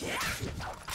Yeah!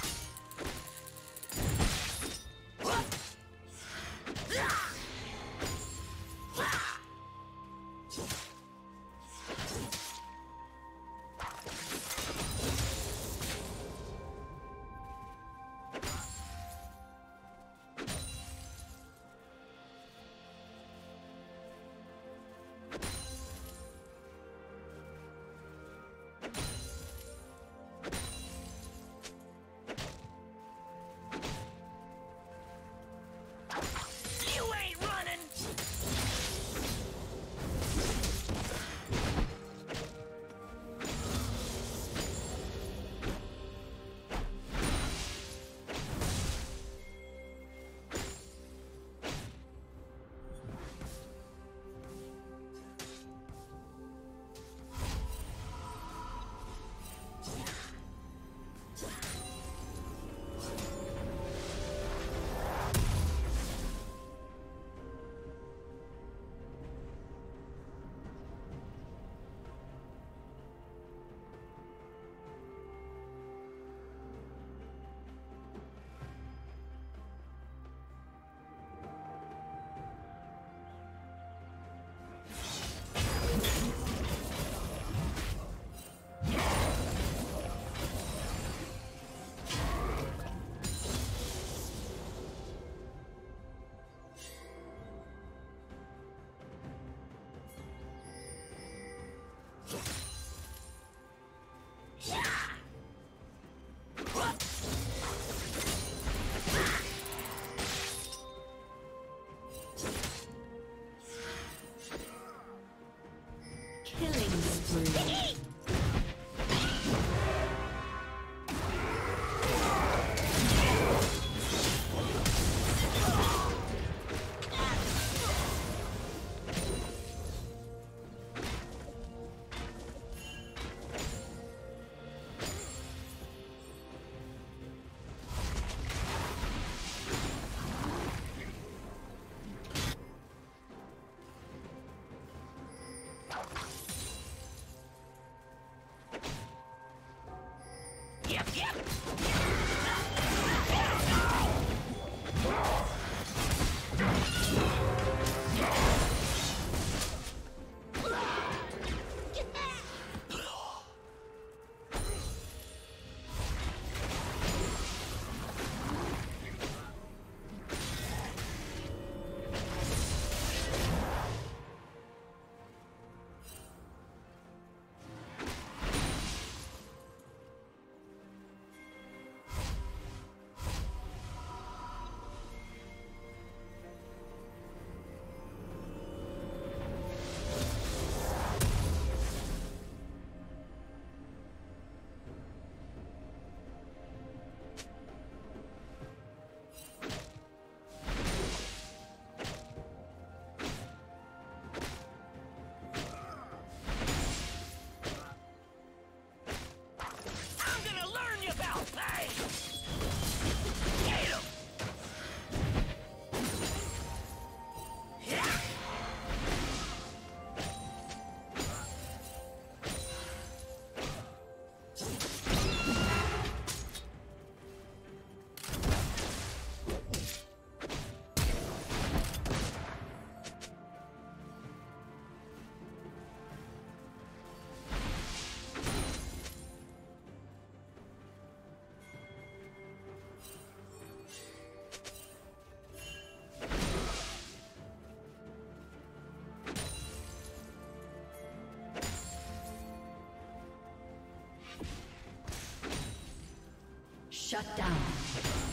Shut down.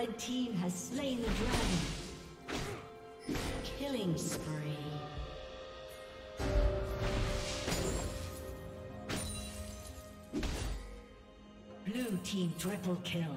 Red team has slain the dragon. Killing spree. Blue team triple kill.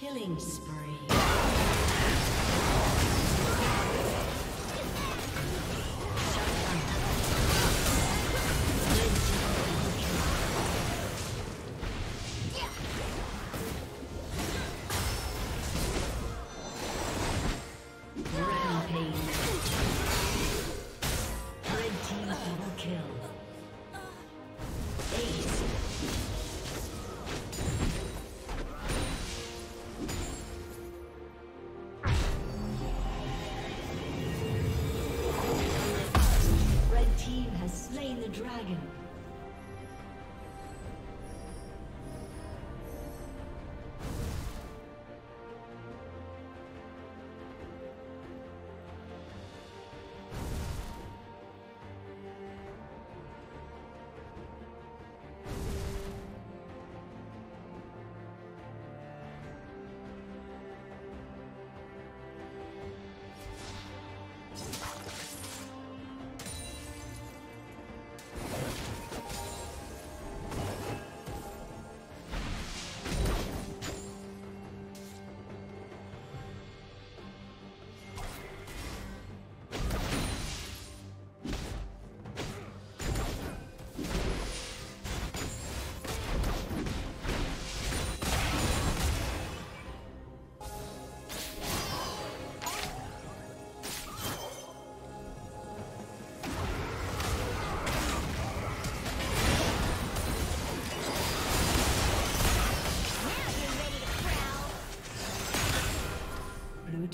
Killing spree. the dragon.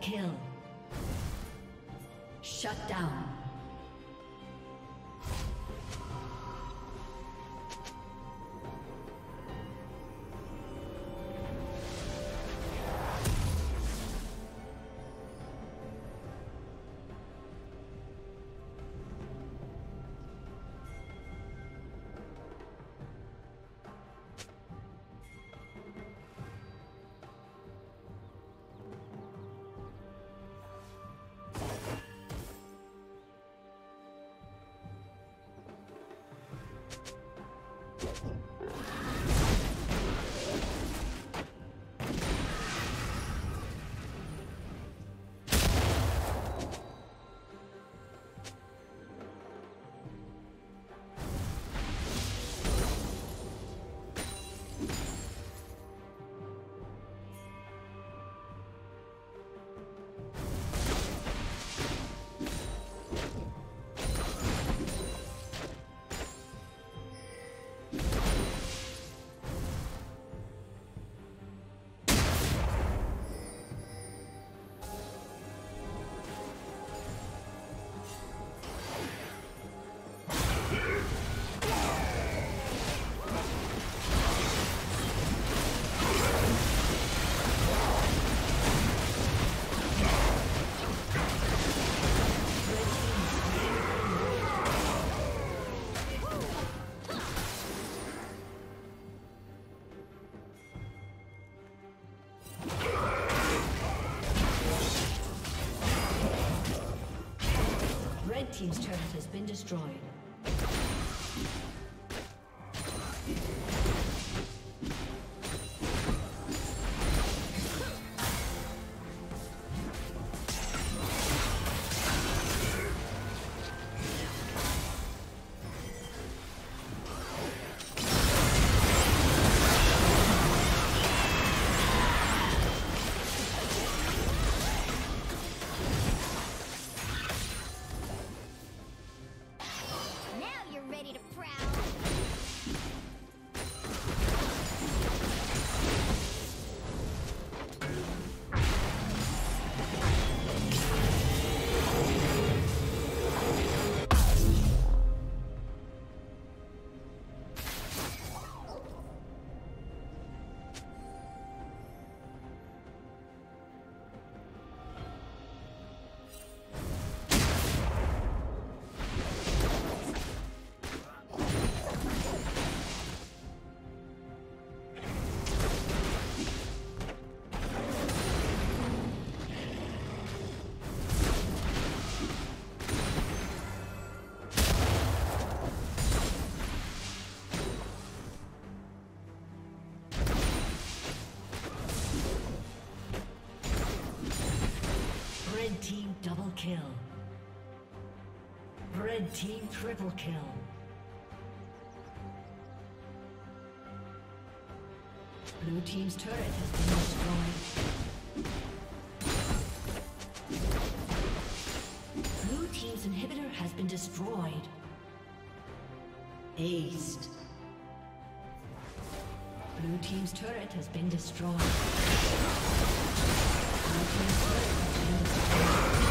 Kill. Shut down. Destroyed. Red team triple kill. Blue team's turret has been destroyed. Blue team's inhibitor has been destroyed. Aced. Blue team's turret has been destroyed. Blue team's turret has been destroyed.